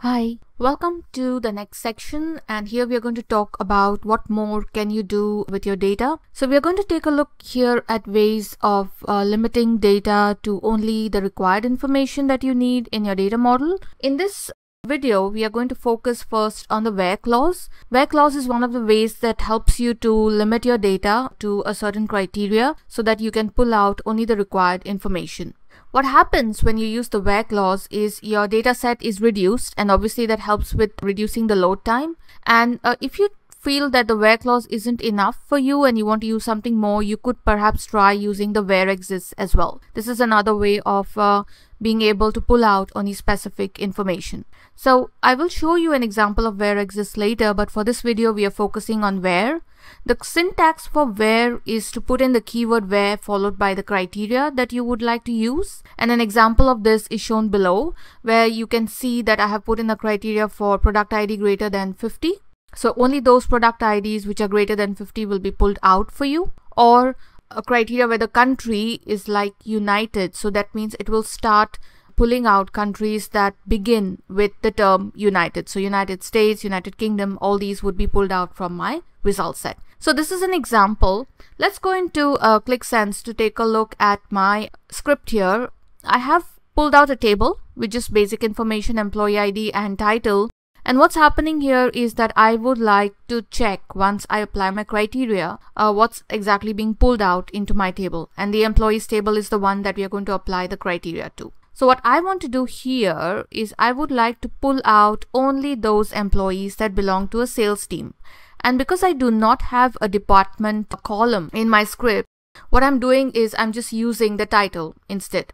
Hi, welcome to the next section and here we are going to talk about what more can you do with your data. So we are going to take a look here at ways of uh, limiting data to only the required information that you need in your data model. In this video, we are going to focus first on the where clause. Where clause is one of the ways that helps you to limit your data to a certain criteria so that you can pull out only the required information. What happens when you use the where clause is your data set is reduced and obviously that helps with reducing the load time. And uh, if you feel that the where clause isn't enough for you and you want to use something more, you could perhaps try using the where exists as well. This is another way of uh, being able to pull out only specific information. So I will show you an example of where exists later, but for this video, we are focusing on where. The syntax for where is to put in the keyword where followed by the criteria that you would like to use. And an example of this is shown below where you can see that I have put in the criteria for product ID greater than 50. So only those product IDs which are greater than 50 will be pulled out for you or a criteria where the country is like United. So that means it will start pulling out countries that begin with the term United. So United States, United Kingdom, all these would be pulled out from my result set. So this is an example. Let's go into uh, Qlik Sense to take a look at my script here. I have pulled out a table with just basic information, employee ID and title. And what's happening here is that I would like to check once I apply my criteria, uh, what's exactly being pulled out into my table. And the employees table is the one that we are going to apply the criteria to. So what I want to do here is I would like to pull out only those employees that belong to a sales team. And because I do not have a department column in my script, what I'm doing is I'm just using the title instead.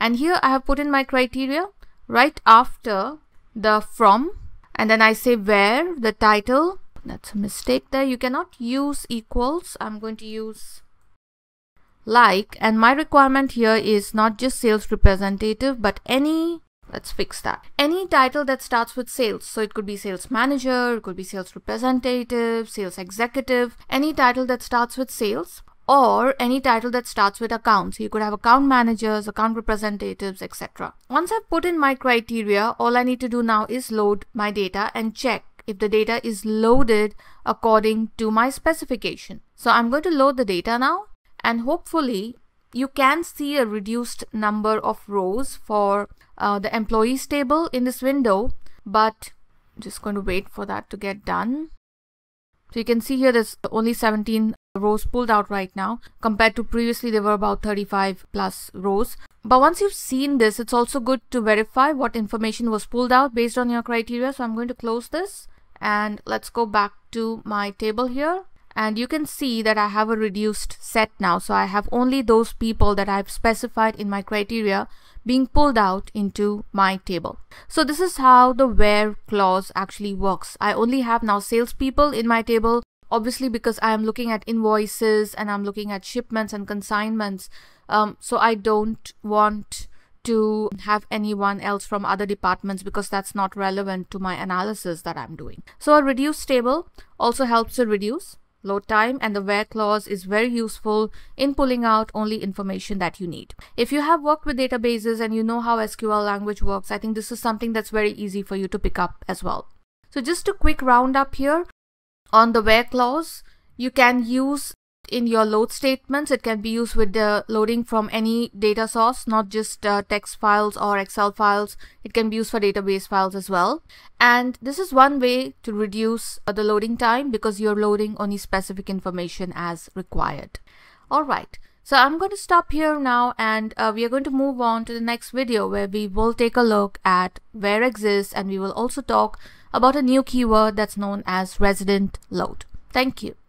And here I have put in my criteria right after the from and then I say where the title that's a mistake there you cannot use equals I'm going to use like and my requirement here is not just sales representative but any let's fix that any title that starts with sales so it could be sales manager it could be sales representative sales executive any title that starts with sales or any title that starts with accounts. You could have account managers, account representatives, etc. Once I've put in my criteria, all I need to do now is load my data and check if the data is loaded according to my specification. So I'm going to load the data now and hopefully you can see a reduced number of rows for uh, the employees table in this window but I'm just going to wait for that to get done. So you can see here there's only 17 rows pulled out right now compared to previously there were about 35 plus rows. But once you've seen this it's also good to verify what information was pulled out based on your criteria. So I'm going to close this and let's go back to my table here and you can see that I have a reduced set now so I have only those people that I've specified in my criteria being pulled out into my table. So this is how the where clause actually works. I only have now salespeople in my table obviously because I am looking at invoices and I'm looking at shipments and consignments um, so I don't want to have anyone else from other departments because that's not relevant to my analysis that I'm doing. So a reduced table also helps to reduce load time and the where clause is very useful in pulling out only information that you need. If you have worked with databases and you know how SQL language works, I think this is something that's very easy for you to pick up as well. So just a quick roundup here on the where clause, you can use in your load statements. It can be used with the loading from any data source, not just uh, text files or Excel files. It can be used for database files as well. And this is one way to reduce uh, the loading time because you're loading only specific information as required. All right. So I'm going to stop here now and uh, we are going to move on to the next video where we will take a look at where exists and we will also talk about a new keyword that's known as resident load. Thank you.